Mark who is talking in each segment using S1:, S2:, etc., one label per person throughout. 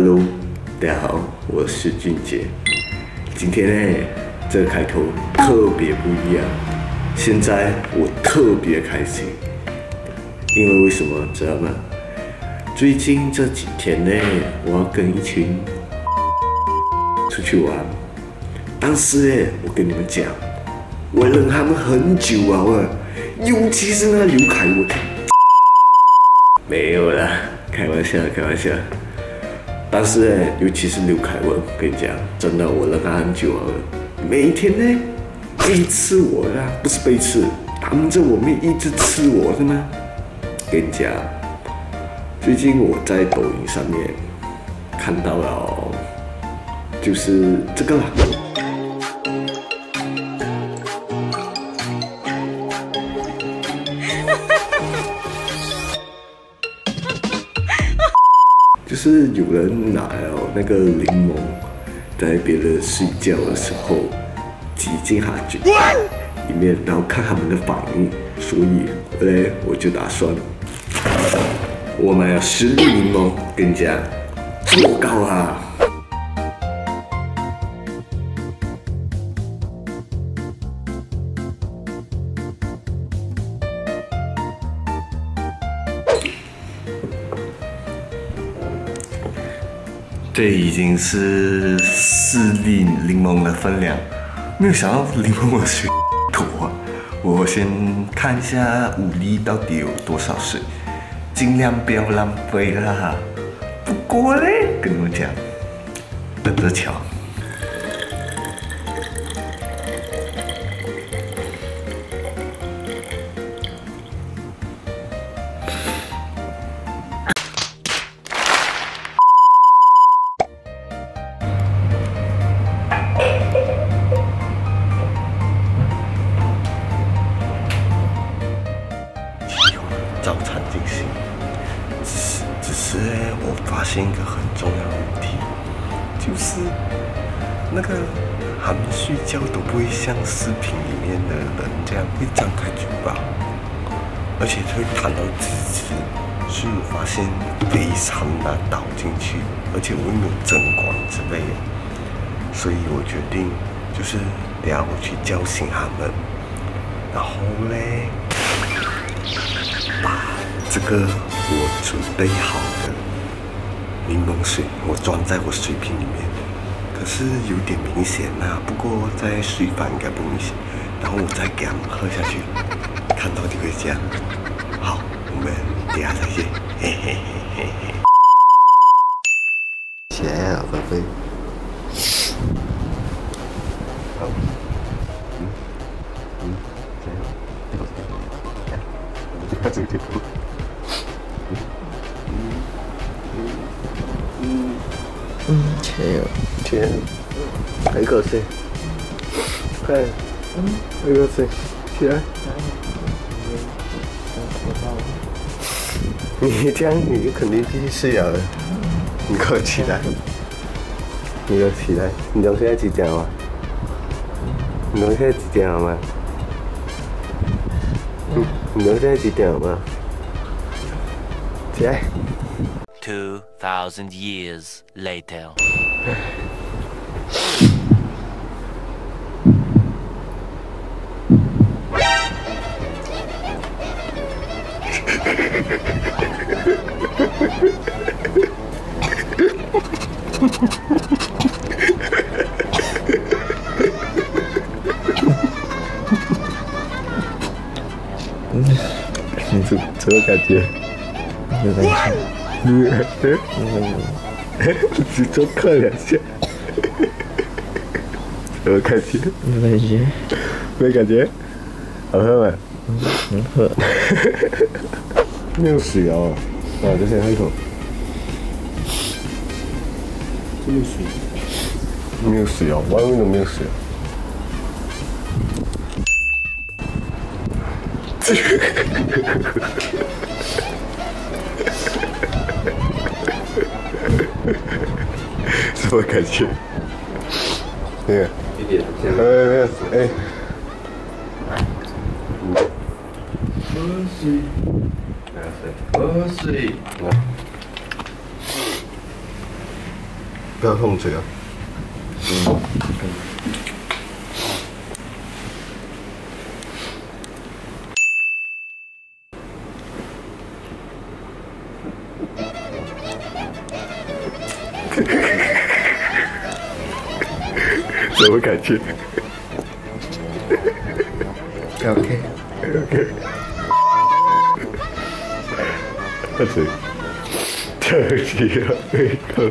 S1: Hello，大家好，我是俊杰。今天呢，这个开头特别不一样。现在我特别开心，因为为什么知道吗？最近这几天呢，我要跟一群出去玩，但是呢，我跟你们讲，我忍他们很久啊，我尤其是那刘凯文，没有啦，开玩笑，开玩笑。但是呢，尤其是刘凯文，跟你讲，真的我忍他很久了，每一天呢，背刺我啊，不是背刺，当着我面一直刺我的吗？跟你讲。最近我在抖音上面看到了，就是这个，就是有人拿了那个柠檬，在别人睡觉的时候挤进他嘴里面，然后看他们的反应，所以嘞，我就打算。我们要十粒柠檬，跟你讲，多高啊！这已经是四粒柠檬的分量，没有想到柠檬水多啊！我先看一下五粒到底有多少水。尽量不要浪费啦。不过嘞，跟你们讲，等着瞧。现一个很重要的问题，就是那个他们睡觉都不会像视频里面的人这样会张开嘴巴，而且会弹到自己，所以我发现非常难倒进去，而且我又没有针管之类的，所以我决定就是等下我去叫醒他们，然后嘞把这个。我准备好的柠檬水，我装在我水瓶里面，可是有点明显呐。不过在水房应该不明显。然后我再给他们喝下去，看到就会这样。好，我们等下再见。嘿嘿嘿嘿嘿。起来啊，宝贝。好。嗯嗯，加油！来，我们这个这嗯，天，天，还可惜，快，嗯，还可惜，起来。你这样，你肯定继续睡了。你快起来，你快起来。你懂现在几点了吗？你懂现在几点了吗？嗯，你懂现在几点了吗？起来。
S2: Two thousand years later.
S1: 你怎怎么感觉？有感觉。嗯，只多看两下，什么感觉？
S3: 没感觉，
S1: 没感觉，好喝吗？
S3: 能喝。
S1: 没有水哦，啊，再先喝一口。没有水，没有水啊，外面都没有水。什 么感觉？那个，哎，没有，哎，喝水，喝水，不要碰这个。什么感觉
S3: ？OK
S1: OK，开始，特级了，贝克。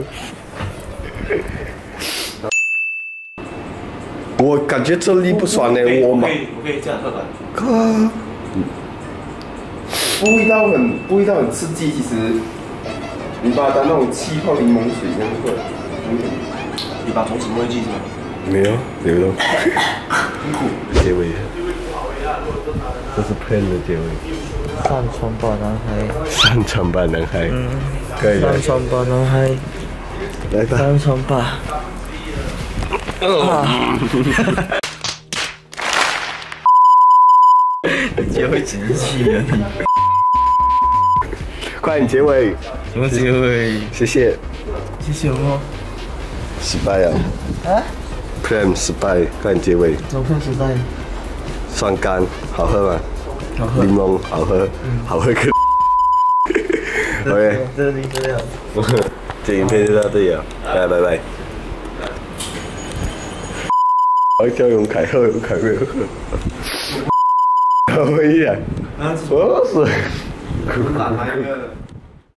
S1: 我感觉这里不爽呢，我嘛。
S3: 可以，我可以这样喝吧。
S1: 啊，
S4: 不味道很不味道很刺激，其实你把它当那种气泡柠檬水这样喝，
S3: 你把从此不会记是吗？
S1: 没有，没有。结尾，这是 plan 的结尾。
S5: 上床吧，男孩。
S1: 上床吧，男孩。
S5: 嗯。
S1: 可以。
S5: 上床吧，男孩。
S1: 来吧。
S5: 上床吧。啊！结尾真气啊你！
S1: 快点结尾。
S5: 什么结尾？
S1: 谢谢。
S5: 谢谢我。
S1: 失败了！啊？Plan 失败，快点结尾。
S5: 怎么失败？
S1: 酸干，好喝吗？
S5: 好喝。
S1: 柠檬好喝，好喝可。OK。
S5: 这里这样。
S1: 这影片就到这里了，拜拜拜。我叫用凯喝，用凯瑞喝。可以 啊，我是。
S4: 哪来的？